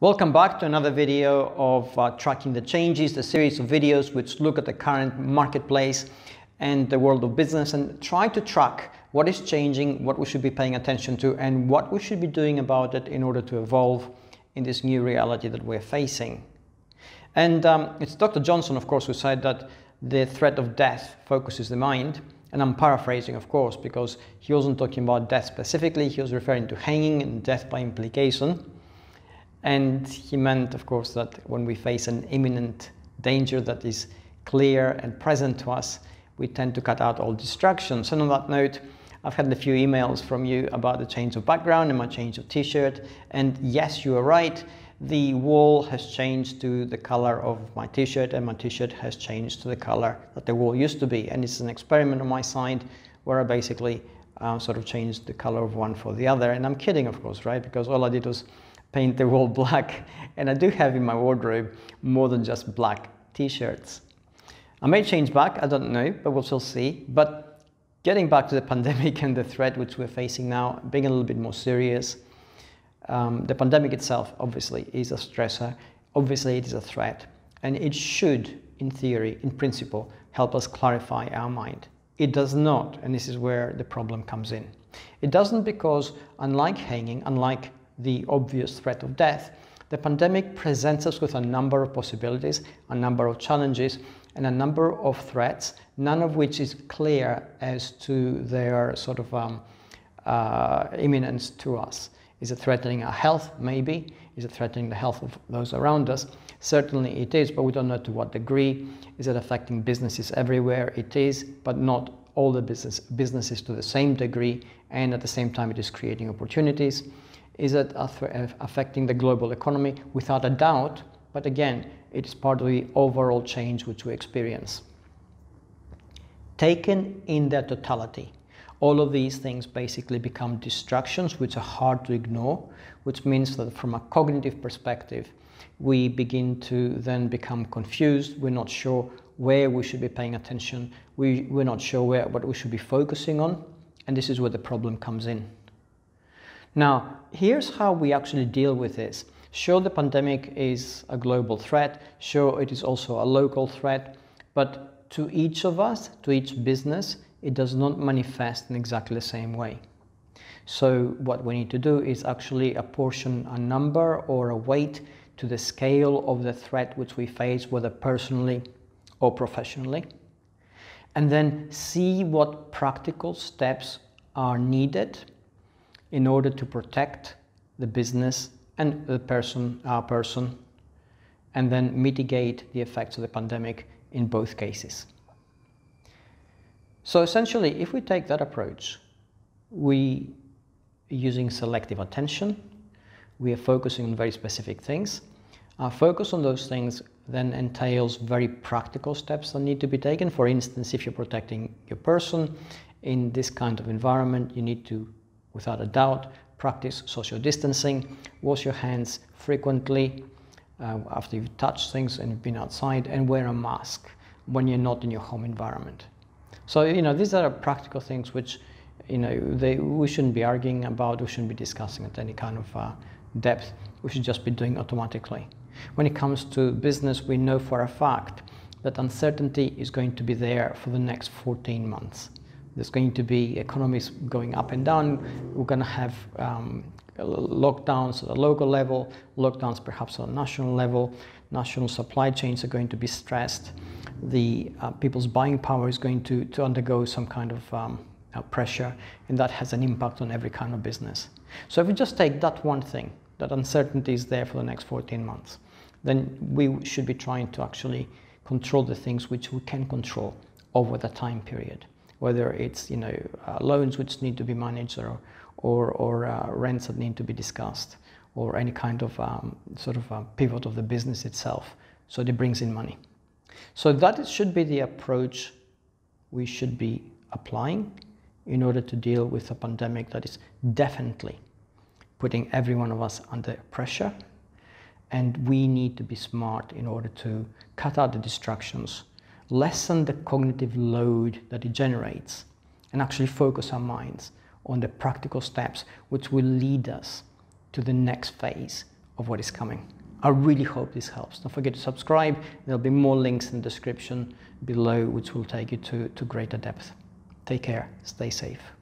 Welcome back to another video of uh, Tracking the Changes, the series of videos which look at the current marketplace and the world of business and try to track what is changing, what we should be paying attention to, and what we should be doing about it in order to evolve in this new reality that we're facing. And um, it's Dr. Johnson, of course, who said that the threat of death focuses the mind. And I'm paraphrasing, of course, because he wasn't talking about death specifically, he was referring to hanging and death by implication. And he meant, of course, that when we face an imminent danger that is clear and present to us, we tend to cut out all distractions. And on that note, I've had a few emails from you about the change of background and my change of t-shirt. And yes, you are right. The wall has changed to the color of my t-shirt and my t-shirt has changed to the color that the wall used to be. And it's an experiment on my side where I basically uh, sort of changed the color of one for the other. And I'm kidding, of course, right? Because all I did was paint the wall black. And I do have in my wardrobe more than just black t-shirts. I may change back, I don't know, but we'll still see. But getting back to the pandemic and the threat which we're facing now, being a little bit more serious, um, the pandemic itself obviously is a stressor, obviously it is a threat, and it should, in theory, in principle, help us clarify our mind. It does not, and this is where the problem comes in. It doesn't because, unlike hanging, unlike the obvious threat of death, the pandemic presents us with a number of possibilities, a number of challenges, and a number of threats, none of which is clear as to their sort of um, uh, imminence to us. Is it threatening our health? Maybe. Is it threatening the health of those around us? Certainly it is, but we don't know to what degree. Is it affecting businesses everywhere? It is, but not all the business, businesses to the same degree, and at the same time it is creating opportunities. Is it affecting the global economy? Without a doubt, but again, it is part of the overall change which we experience. Taken in their totality, all of these things basically become distractions which are hard to ignore, which means that from a cognitive perspective, we begin to then become confused. We're not sure where we should be paying attention. We, we're not sure where, what we should be focusing on. And this is where the problem comes in. Now, here's how we actually deal with this. Sure, the pandemic is a global threat. Sure, it is also a local threat. But to each of us, to each business, it does not manifest in exactly the same way. So what we need to do is actually apportion a number or a weight to the scale of the threat which we face, whether personally or professionally. And then see what practical steps are needed in order to protect the business and the person, our person, and then mitigate the effects of the pandemic in both cases. So essentially, if we take that approach, we using selective attention, we are focusing on very specific things. Our focus on those things then entails very practical steps that need to be taken. For instance, if you're protecting your person in this kind of environment, you need to, without a doubt, practice social distancing, wash your hands frequently uh, after you've touched things and been outside, and wear a mask when you're not in your home environment. So, you know, these are practical things which, you know, they, we shouldn't be arguing about, we shouldn't be discussing at any kind of uh, depth. We should just be doing automatically. When it comes to business, we know for a fact that uncertainty is going to be there for the next 14 months. There's going to be economies going up and down. We're going to have um, lockdowns at a local level, lockdowns perhaps on a national level. National supply chains are going to be stressed. The uh, people's buying power is going to, to undergo some kind of um, uh, pressure, and that has an impact on every kind of business. So if we just take that one thing, that uncertainty is there for the next 14 months, then we should be trying to actually control the things which we can control over the time period whether it's you know uh, loans which need to be managed or or, or uh, rents that need to be discussed or any kind of um, sort of pivot of the business itself. So it brings in money. So that should be the approach we should be applying in order to deal with a pandemic that is definitely putting every one of us under pressure. And we need to be smart in order to cut out the distractions lessen the cognitive load that it generates, and actually focus our minds on the practical steps which will lead us to the next phase of what is coming. I really hope this helps. Don't forget to subscribe. There'll be more links in the description below which will take you to, to greater depth. Take care. Stay safe.